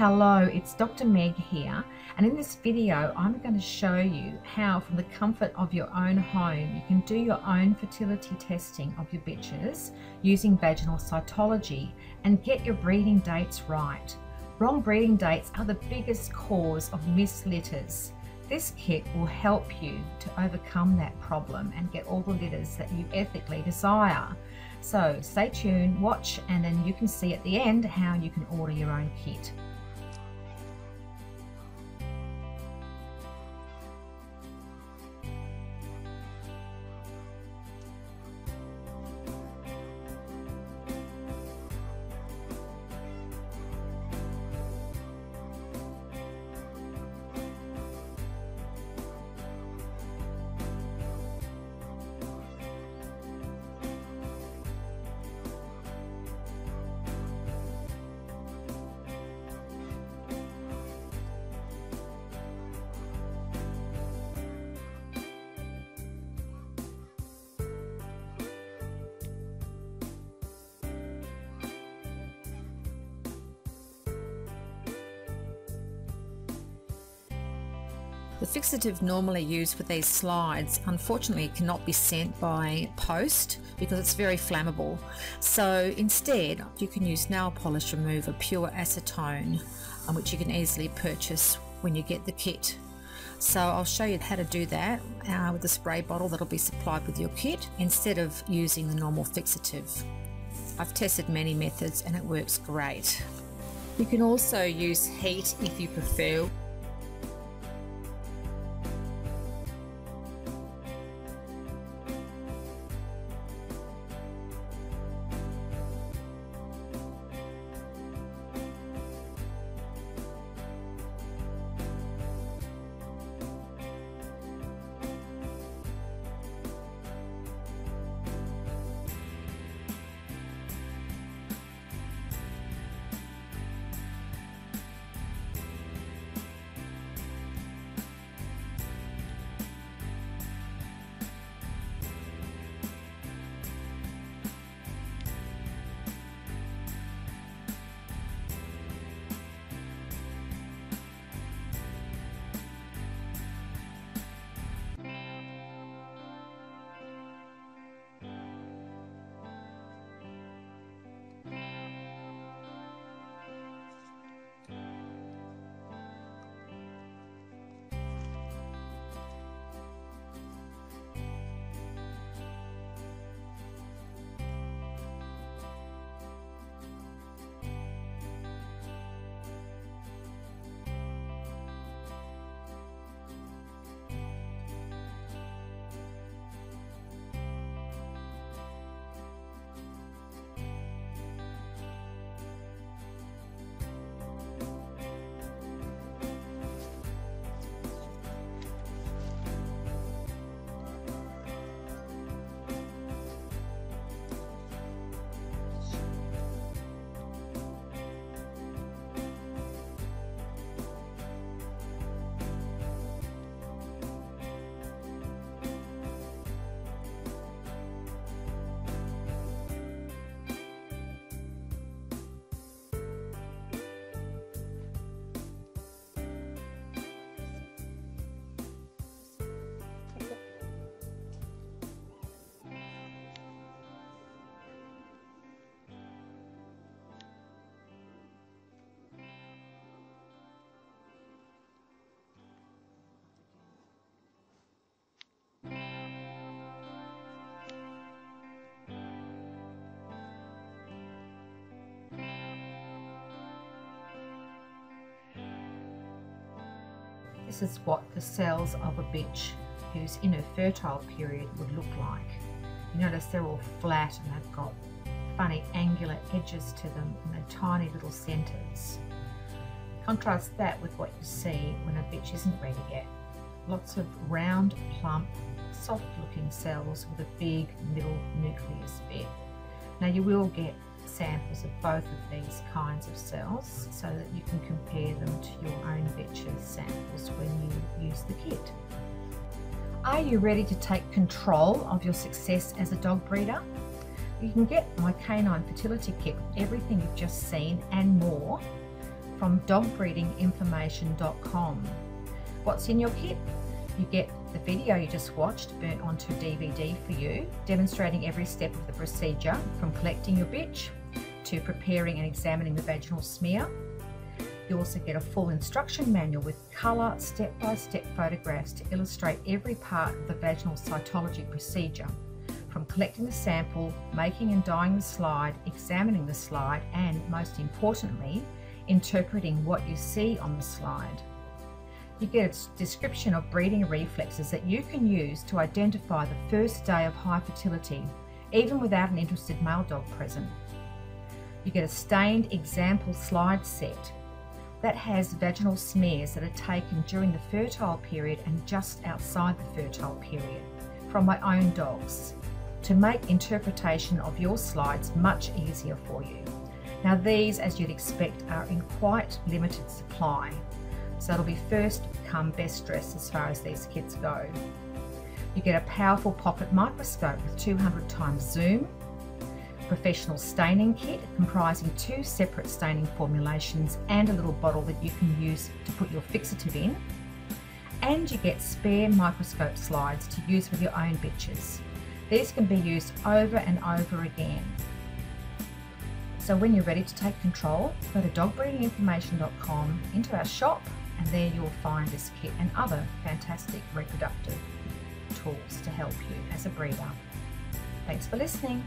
Hello, it's Dr. Meg here, and in this video, I'm going to show you how, from the comfort of your own home, you can do your own fertility testing of your bitches using vaginal cytology and get your breeding dates right. Wrong breeding dates are the biggest cause of missed litters. This kit will help you to overcome that problem and get all the litters that you ethically desire. So stay tuned, watch, and then you can see at the end how you can order your own kit. The fixative normally used for these slides unfortunately cannot be sent by post because it's very flammable. So instead you can use nail polish remover pure acetone um, which you can easily purchase when you get the kit. So I'll show you how to do that uh, with the spray bottle that'll be supplied with your kit instead of using the normal fixative. I've tested many methods and it works great. You can also use heat if you prefer This is what the cells of a bitch who's in her fertile period would look like. You notice they're all flat and they've got funny angular edges to them and they're tiny little centres. Contrast that with what you see when a bitch isn't ready yet. Lots of round, plump, soft looking cells with a big middle nucleus bit. Now you will get samples of both of these kinds of cells so that you can compare them to your own bitch's samples when you use the kit. Are you ready to take control of your success as a dog breeder? You can get my canine fertility kit everything you've just seen and more from dogbreedinginformation.com. What's in your kit? You get the video you just watched burnt onto DVD for you, demonstrating every step of the procedure from collecting your bitch to preparing and examining the vaginal smear. You also get a full instruction manual with colour, step-by-step photographs to illustrate every part of the vaginal cytology procedure, from collecting the sample, making and dyeing the slide, examining the slide, and most importantly, interpreting what you see on the slide you get a description of breeding reflexes that you can use to identify the first day of high fertility, even without an interested male dog present. You get a stained example slide set that has vaginal smears that are taken during the fertile period and just outside the fertile period from my own dogs to make interpretation of your slides much easier for you. Now these, as you'd expect, are in quite limited supply so it'll be first come best dressed as far as these kits go. You get a powerful pocket microscope with 200 times zoom, professional staining kit comprising two separate staining formulations and a little bottle that you can use to put your fixative in. And you get spare microscope slides to use with your own bitches. These can be used over and over again. So when you're ready to take control, go to dogbreedinginformation.com into our shop and there you'll find this kit and other fantastic reproductive tools to help you as a breeder. Thanks for listening.